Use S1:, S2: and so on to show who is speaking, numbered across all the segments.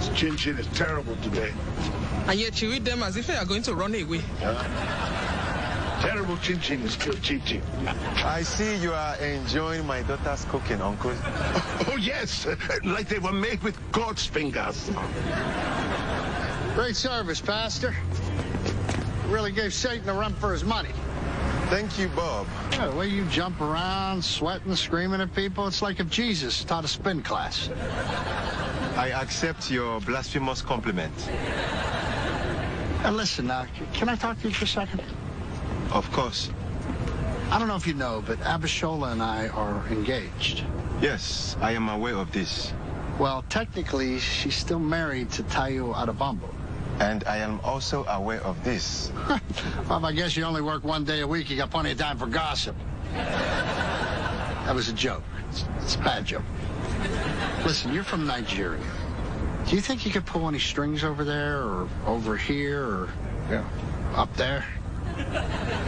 S1: This chin chin is terrible today.
S2: And yet you eat them as if you are going to run away.
S1: Terrible chin chin is still chin chin.
S3: I see you are enjoying my daughter's cooking, Uncle.
S1: Oh, yes. Like they were made with God's fingers.
S4: Great service, Pastor. Really gave Satan a run for his money.
S3: Thank you, Bob.
S4: Yeah, the way you jump around, sweating, screaming at people, it's like if Jesus taught a spin class.
S3: I accept your blasphemous compliment.
S4: Now listen, uh, now, can I talk to you for a second?
S3: Of course.
S4: I don't know if you know, but Abishola and I are engaged.
S3: Yes, I am aware of this.
S4: Well, technically, she's still married to Tayo Adabambo.
S3: And I am also aware of this.
S4: well, I guess you only work one day a week. You got plenty of time for gossip. That was a joke. It's, it's a bad joke. Listen, you're from Nigeria. Do you think you could pull any strings over there or over here or yeah, up there?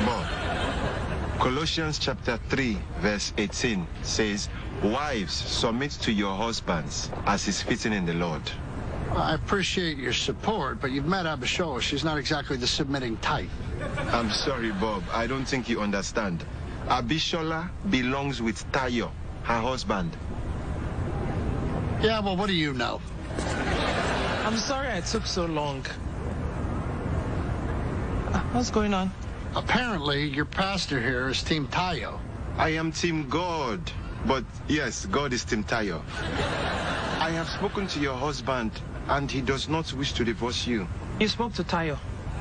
S3: Bob, Colossians chapter 3, verse 18 says, Wives, submit to your husbands as is fitting in the Lord.
S4: I appreciate your support, but you've met Abishola. She's not exactly the submitting type.
S3: I'm sorry, Bob. I don't think you understand. Abishola belongs with Tayo, her husband.
S4: Yeah, well, what do you know?
S2: I'm sorry I took so long. Uh, What's going on?
S4: Apparently, your pastor here is Team Tayo.
S3: I am Team God. But yes, God is Team Tayo. I have spoken to your husband, and he does not wish to divorce you.
S2: You spoke to Tayo.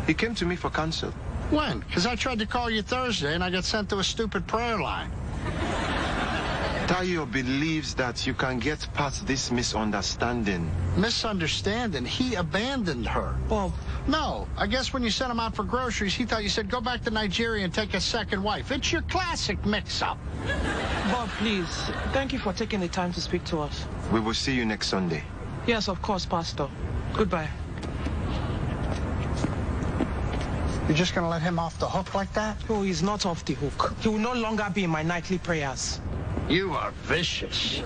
S3: He came to me for counsel.
S4: When? Because I tried to call you Thursday and I got sent to a stupid prayer line.
S3: Tayo believes that you can get past this misunderstanding.
S4: Misunderstanding. He abandoned her.
S2: Well,
S4: No, I guess when you sent him out for groceries, he thought you said go back to Nigeria and take a second wife. It's your classic mix-up.
S2: Bob, please. Thank you for taking the time to speak to us.
S3: We will see you next Sunday.
S2: Yes, of course, Pastor. Goodbye.
S4: You're just gonna let him off the hook like that?
S2: Oh, he's not off the hook. He will no longer be in my nightly prayers.
S4: You are vicious.